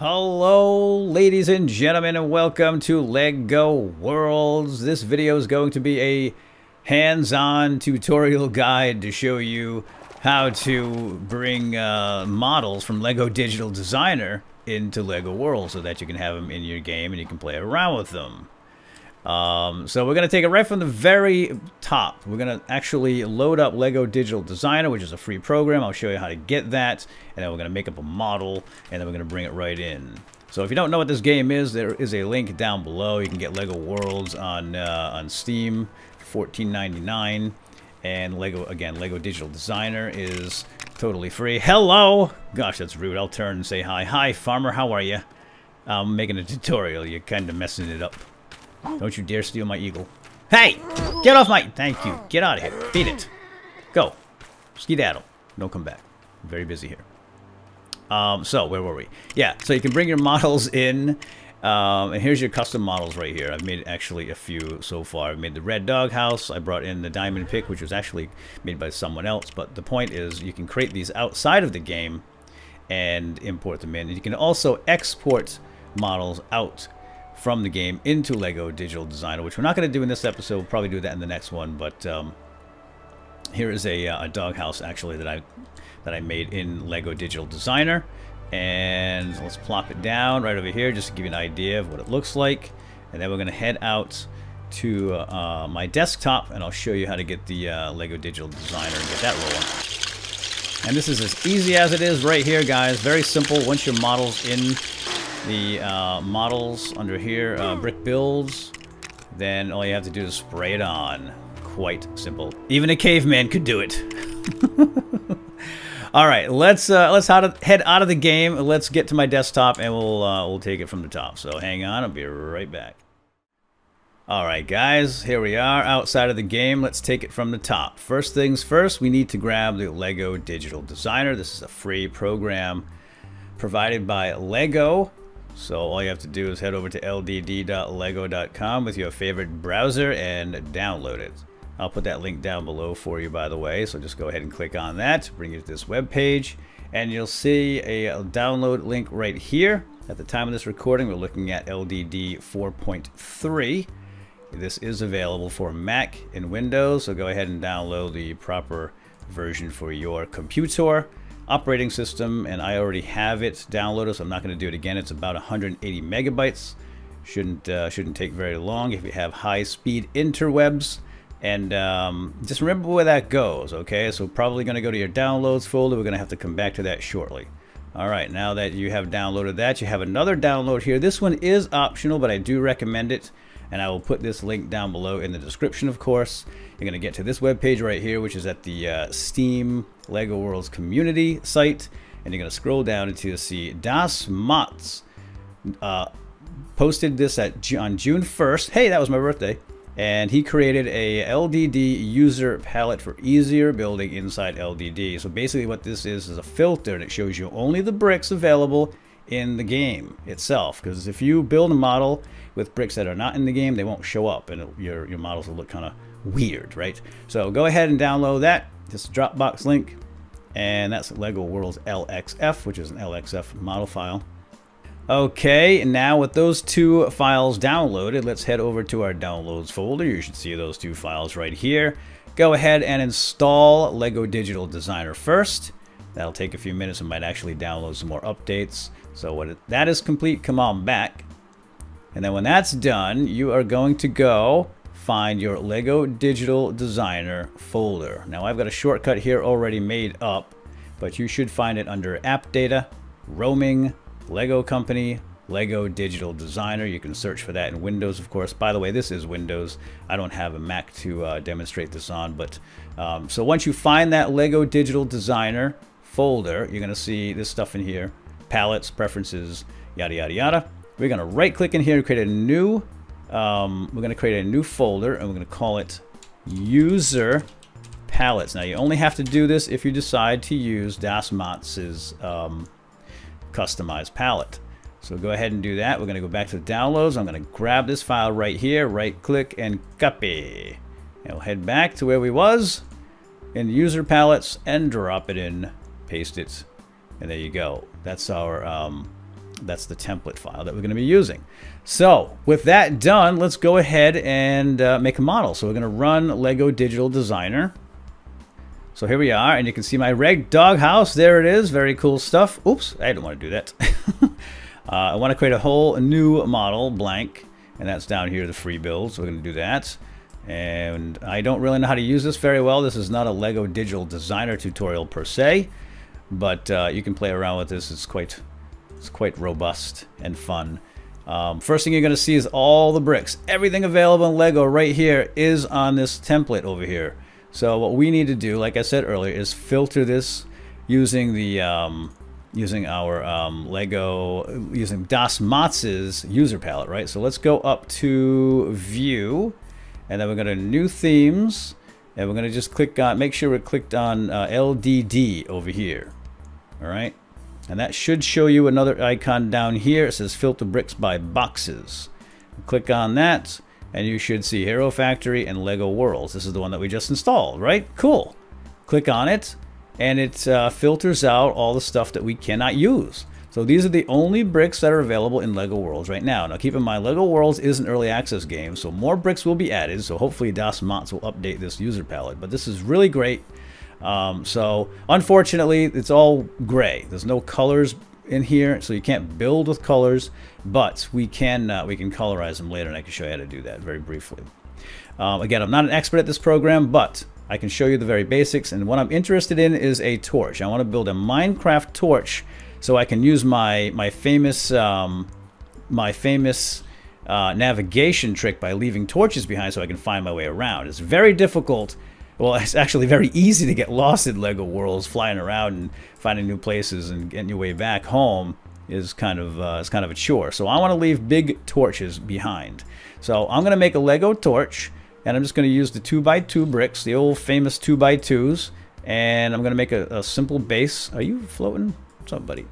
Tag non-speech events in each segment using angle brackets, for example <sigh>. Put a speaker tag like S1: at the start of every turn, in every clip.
S1: Hello, ladies and gentlemen, and welcome to LEGO Worlds. This video is going to be a hands-on tutorial guide to show you how to bring uh, models from LEGO Digital Designer into LEGO Worlds so that you can have them in your game and you can play around with them. Um, so we're going to take it right from the very top. We're going to actually load up LEGO Digital Designer, which is a free program. I'll show you how to get that. And then we're going to make up a model, and then we're going to bring it right in. So if you don't know what this game is, there is a link down below. You can get LEGO Worlds on, uh, on Steam for $14.99. And LEGO, again, LEGO Digital Designer is totally free. Hello! Gosh, that's rude. I'll turn and say hi. Hi, farmer. How are you? I'm making a tutorial. You're kind of messing it up. Don't you dare steal my eagle. Hey! Get off my... Thank you. Get out of here. Beat it. Go. Skedaddle. Don't come back. I'm very busy here. Um, so, where were we? Yeah, so you can bring your models in. Um, and here's your custom models right here. I've made actually a few so far. I've made the red dog house. I brought in the diamond pick, which was actually made by someone else. But the point is you can create these outside of the game and import them in. And you can also export models out from the game into Lego Digital Designer, which we're not going to do in this episode. We'll probably do that in the next one. But um, here is a, uh, a doghouse actually that I that I made in Lego Digital Designer. And let's plop it down right over here just to give you an idea of what it looks like. And then we're going to head out to uh, my desktop and I'll show you how to get the uh, Lego Digital Designer and get that rolling. And this is as easy as it is right here, guys. Very simple. Once your model's in the uh, models under here, uh, brick builds, then all you have to do is spray it on. Quite simple. Even a caveman could do it. <laughs> all right, let's uh, let's head out of the game. Let's get to my desktop, and we'll uh, we'll take it from the top. So hang on, I'll be right back. All right, guys, here we are outside of the game. Let's take it from the top. First things first, we need to grab the Lego Digital Designer. This is a free program provided by Lego. So all you have to do is head over to ldd.lego.com with your favorite browser and download it. I'll put that link down below for you, by the way. So just go ahead and click on that, to bring you to this web page, and you'll see a download link right here. At the time of this recording, we're looking at LDD 4.3. This is available for Mac and Windows, so go ahead and download the proper version for your computer operating system and I already have it downloaded so I'm not going to do it again. It's about 180 megabytes. Shouldn't uh, shouldn't take very long if you have high-speed interwebs. And um, just remember where that goes okay? So probably going to go to your downloads folder. We're going to have to come back to that shortly. Alright now that you have downloaded that you have another download here. This one is optional but I do recommend it and I will put this link down below in the description of course. You're going to get to this web page right here which is at the uh, Steam LEGO Worlds community site and you're going to scroll down until you see Das Mats uh, posted this at on June 1st. Hey, that was my birthday. And he created a LDD user palette for easier building inside LDD. So basically what this is is a filter and it shows you only the bricks available in the game itself. Because if you build a model with bricks that are not in the game, they won't show up and your, your models will look kind of weird, right? So go ahead and download that. Just Dropbox link. And that's LEGO Worlds LXF, which is an LXF model file. Okay, now with those two files downloaded, let's head over to our downloads folder. You should see those two files right here. Go ahead and install LEGO Digital Designer first. That'll take a few minutes and might actually download some more updates. So when that is complete, come on back. And then when that's done, you are going to go find your Lego Digital Designer folder. Now I've got a shortcut here already made up, but you should find it under App Data, Roaming, Lego Company, Lego Digital Designer. You can search for that in Windows, of course. By the way, this is Windows. I don't have a Mac to uh, demonstrate this on, but um, so once you find that Lego Digital Designer folder, you're going to see this stuff in here, palettes, preferences, yada, yada, yada. We're going to right click in here and create a new, um, we're going to create a new folder and we're going to call it user palettes. Now you only have to do this if you decide to use Das Matz's um, customized palette. So go ahead and do that. We're going to go back to the downloads. I'm going to grab this file right here, right click and copy. And we'll head back to where we was in user palettes and drop it in, paste it, and there you go. That's our um, That's the template file that we're going to be using. So with that done, let's go ahead and uh, make a model. So we're going to run Lego Digital Designer. So here we are, and you can see my reg dog house. There it is. Very cool stuff. Oops, I didn't want to do that. <laughs> uh, I want to create a whole new model, blank, and that's down here, the free build. So we're going to do that. And I don't really know how to use this very well. This is not a Lego Digital Designer tutorial per se, but uh, you can play around with this. It's quite it's quite robust and fun. Um, first thing you're going to see is all the bricks. Everything available in LEGO right here is on this template over here. So what we need to do, like I said earlier, is filter this using the um, using our um, Lego using Das Matz's user palette, right? So let's go up to View, and then we're going to New Themes, and we're going to just click on, make sure we're clicked on uh, LDD over here. All right. And that should show you another icon down here. It says filter bricks by boxes. Click on that and you should see Hero Factory and Lego Worlds. This is the one that we just installed, right? Cool. Click on it and it uh, filters out all the stuff that we cannot use. So these are the only bricks that are available in LEGO Worlds right now. Now keep in mind, LEGO Worlds is an early access game, so more bricks will be added, so hopefully Das Matz will update this user palette. But this is really great. Um, so unfortunately, it's all gray. There's no colors in here, so you can't build with colors, but we can uh, we can colorize them later, and I can show you how to do that very briefly. Um, again, I'm not an expert at this program, but I can show you the very basics, and what I'm interested in is a torch. I want to build a Minecraft torch so I can use my my famous um, my famous uh, navigation trick by leaving torches behind so I can find my way around. It's very difficult well, it's actually very easy to get lost in Lego worlds, flying around and finding new places and getting your way back home is kind of uh, is kind of a chore. So I want to leave big torches behind. So I'm going to make a Lego torch, and I'm just going to use the 2x2 bricks, the old famous 2x2s, and I'm going to make a, a simple base. Are you floating? What's up, buddy?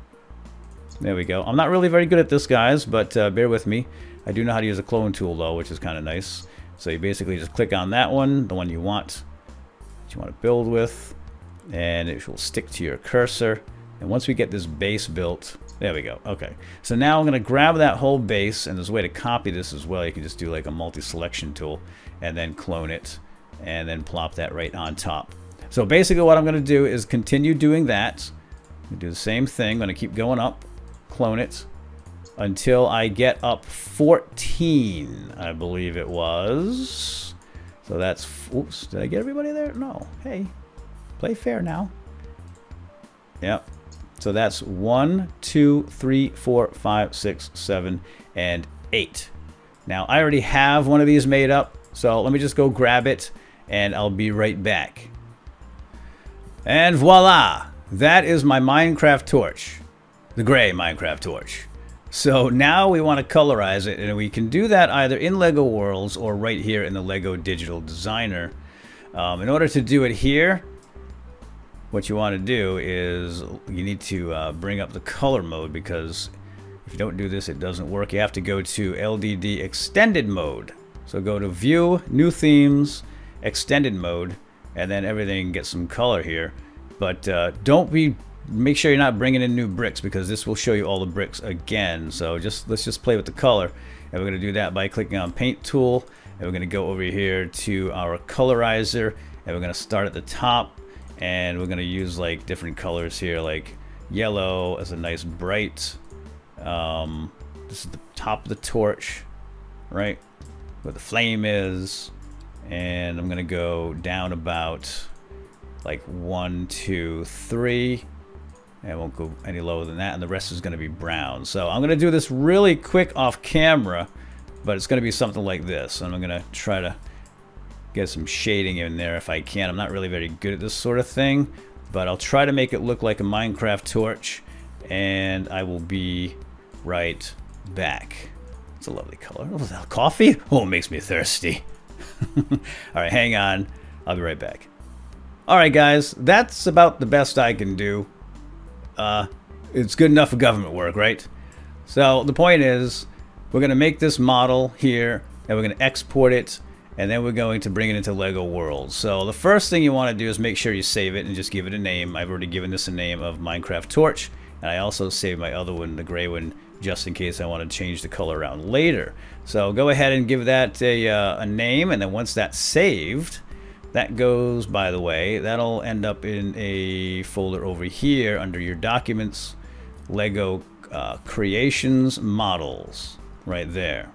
S1: There we go. I'm not really very good at this, guys, but uh, bear with me. I do know how to use a clone tool, though, which is kind of nice. So you basically just click on that one, the one you want, that you want to build with and it will stick to your cursor. And once we get this base built there we go okay. So now I'm gonna grab that whole base and there's a way to copy this as well. You can just do like a multi-selection tool and then clone it and then plop that right on top. So basically what I'm gonna do is continue doing that. Do the same thing I'm gonna keep going up clone it until I get up 14 I believe it was so that's, oops, did I get everybody there? No. Hey, play fair now. Yep. So that's one, two, three, four, five, six, seven, and eight. Now, I already have one of these made up, so let me just go grab it, and I'll be right back. And voila! That is my Minecraft torch. The gray Minecraft torch. So now we want to colorize it, and we can do that either in LEGO Worlds or right here in the LEGO Digital Designer. Um, in order to do it here, what you want to do is you need to uh, bring up the color mode because if you don't do this, it doesn't work. You have to go to LDD Extended Mode. So go to View, New Themes, Extended Mode, and then everything gets some color here. But uh, don't be make sure you're not bringing in new bricks because this will show you all the bricks again. So just let's just play with the color. And we're going to do that by clicking on Paint Tool. And we're going to go over here to our colorizer. And we're going to start at the top. And we're going to use like different colors here like yellow as a nice bright. Um, this is the top of the torch, right? Where the flame is. And I'm going to go down about like one, two, three I won't go any lower than that, and the rest is going to be brown. So I'm going to do this really quick off camera, but it's going to be something like this. And I'm going to try to get some shading in there if I can. I'm not really very good at this sort of thing, but I'll try to make it look like a Minecraft torch, and I will be right back. It's a lovely color. Oh, that coffee? Oh, it makes me thirsty. <laughs> All right, hang on. I'll be right back. All right, guys, that's about the best I can do uh, it's good enough for government work, right? So the point is, we're going to make this model here, and we're going to export it, and then we're going to bring it into LEGO Worlds. So the first thing you want to do is make sure you save it and just give it a name. I've already given this a name of Minecraft Torch, and I also saved my other one, the gray one, just in case I want to change the color around later. So go ahead and give that a, uh, a name, and then once that's saved, that goes, by the way, that'll end up in a folder over here under your documents, Lego uh, Creations Models, right there.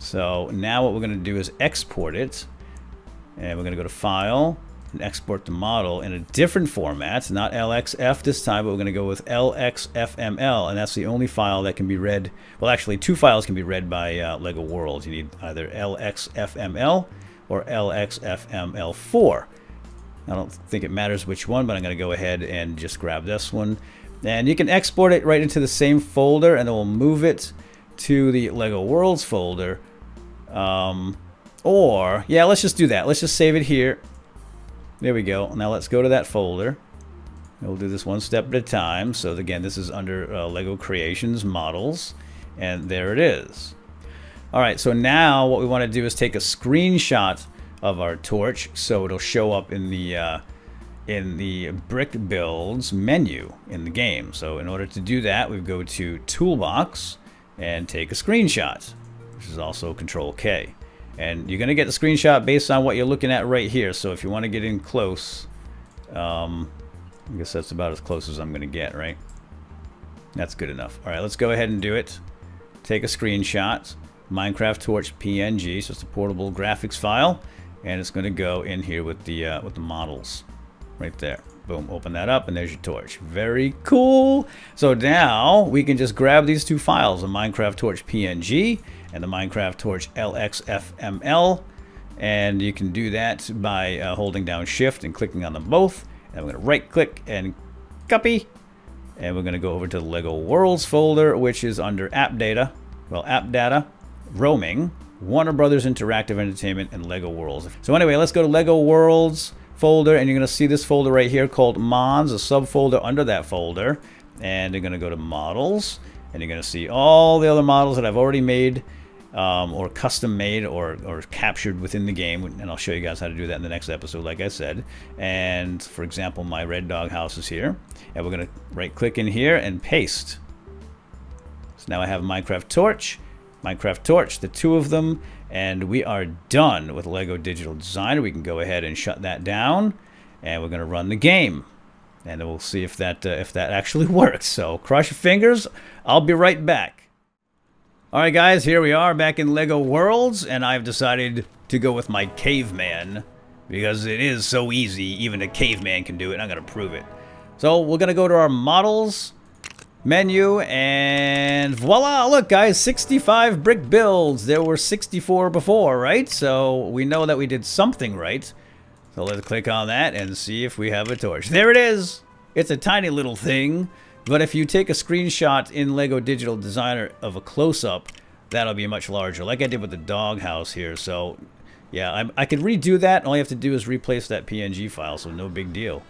S1: So now what we're going to do is export it, and we're going to go to File, and export the model in a different format, not LXF this time, but we're going to go with LXFML, and that's the only file that can be read. Well, actually, two files can be read by uh, LEGO Worlds. You need either LXFML or LXFML4. I don't think it matters which one, but I'm going to go ahead and just grab this one. And you can export it right into the same folder, and then we'll move it to the LEGO Worlds folder. Um, or, yeah, let's just do that. Let's just save it here there we go. Now let's go to that folder. We'll do this one step at a time. So again, this is under uh, LEGO Creations Models. And there it is. All right, so now what we want to do is take a screenshot of our torch so it'll show up in the uh, in the brick builds menu in the game. So in order to do that, we go to Toolbox and take a screenshot, which is also Control K. And you're going to get the screenshot based on what you're looking at right here. So if you want to get in close, um, I guess that's about as close as I'm going to get, right? That's good enough. All right, let's go ahead and do it. Take a screenshot. Minecraft Torch PNG, so it's a portable graphics file, and it's going to go in here with the uh, with the models, right there. Boom, open that up, and there's your torch. Very cool. So now we can just grab these two files, the Minecraft Torch PNG and the Minecraft Torch LXFML. And you can do that by uh, holding down Shift and clicking on them both. And we're going to right click and copy. And we're going to go over to the LEGO Worlds folder, which is under App Data. Well, App Data, Roaming, Warner Brothers Interactive Entertainment, and LEGO Worlds. So anyway, let's go to LEGO Worlds folder, and you're going to see this folder right here called Mods, a subfolder under that folder. And you're going to go to Models, and you're going to see all the other models that I've already made um, or custom made or, or captured within the game. And I'll show you guys how to do that in the next episode, like I said. And for example, my red dog house is here. And we're going to right click in here and paste. So now I have Minecraft Torch, Minecraft Torch, the two of them. And we are done with LEGO Digital Designer. We can go ahead and shut that down. And we're going to run the game. And we'll see if that, uh, if that actually <laughs> works. So cross your fingers. I'll be right back. Alright guys, here we are back in LEGO Worlds, and I've decided to go with my caveman, because it is so easy, even a caveman can do it, and I'm going to prove it. So we're going to go to our models menu, and voila, look guys, 65 brick builds. There were 64 before, right? So we know that we did something right. So let's click on that and see if we have a torch. There it is! It's a tiny little thing. But if you take a screenshot in LEGO Digital Designer of a close-up, that'll be much larger, like I did with the doghouse here. So, yeah, I'm, I can redo that. All you have to do is replace that PNG file, so no big deal.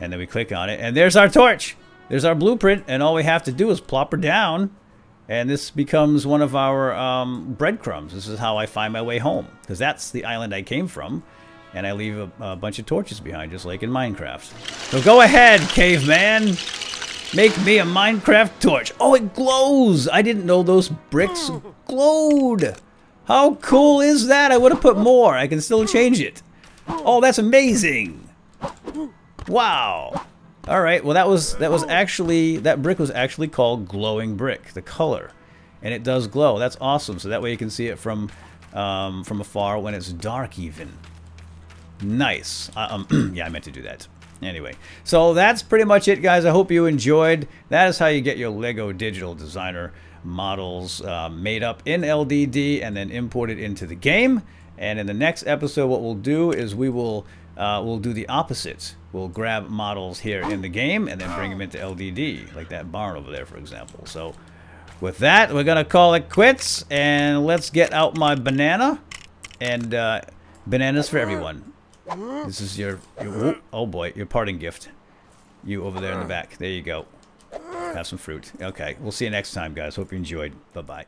S1: And then we click on it, and there's our torch. There's our blueprint, and all we have to do is plop her down, and this becomes one of our um, breadcrumbs. This is how I find my way home, because that's the island I came from, and I leave a, a bunch of torches behind, just like in Minecraft. So go ahead, caveman! Make me a Minecraft torch. Oh, it glows. I didn't know those bricks glowed. How cool is that? I would have put more. I can still change it. Oh, that's amazing. Wow. All right. Well, that was that was actually that brick was actually called glowing brick, the color, and it does glow. That's awesome. So that way you can see it from um, from afar when it's dark even. Nice. Uh, um, <clears throat> yeah, I meant to do that. Anyway, so that's pretty much it, guys. I hope you enjoyed. That is how you get your LEGO Digital Designer models uh, made up in LDD and then imported into the game. And in the next episode, what we'll do is we will uh, we'll do the opposite. We'll grab models here in the game and then bring them into LDD, like that barn over there, for example. So with that, we're going to call it quits, and let's get out my banana. And uh, bananas for everyone. This is your, your, oh boy, your parting gift. You over there in the back. There you go. Have some fruit. Okay, we'll see you next time, guys. Hope you enjoyed. Bye-bye.